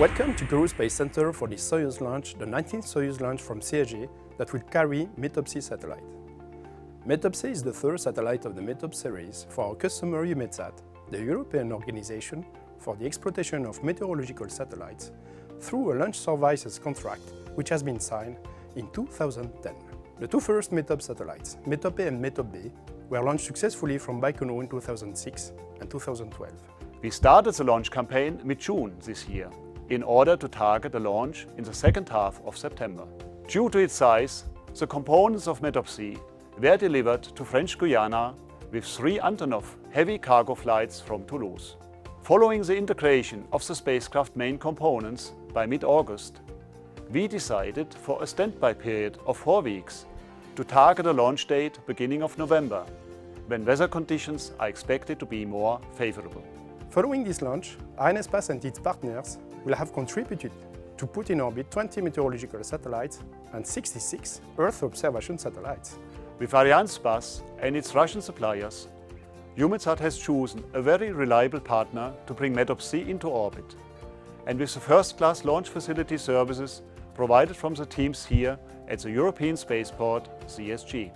Welcome to Kourou Space Center for the Soyuz launch, the 19th Soyuz launch from CSG that will carry METOP-C satellite. METOP-C is the third satellite of the METOP series for our customer EUMETSAT, the European organization for the exploitation of meteorological satellites, through a launch services contract which has been signed in 2010. The two first METOP satellites, METOP A and METOP B, were launched successfully from Baikonur in 2006 and 2012. We started the launch campaign mid-June this year in order to target the launch in the second half of September. Due to its size, the components of METOP-C were delivered to French Guiana with three Antonov heavy cargo flights from Toulouse. Following the integration of the spacecraft main components by mid-August, we decided for a standby period of four weeks to target a launch date beginning of November, when weather conditions are expected to be more favorable. Following this launch, Arianespace and its partners will have contributed to put in orbit 20 meteorological satellites and 66 Earth observation satellites. With Arianespace and its Russian suppliers, EUMETSAT has chosen a very reliable partner to bring METOP-C into orbit. And with the first-class launch facility services provided from the teams here at the European Spaceport CSG.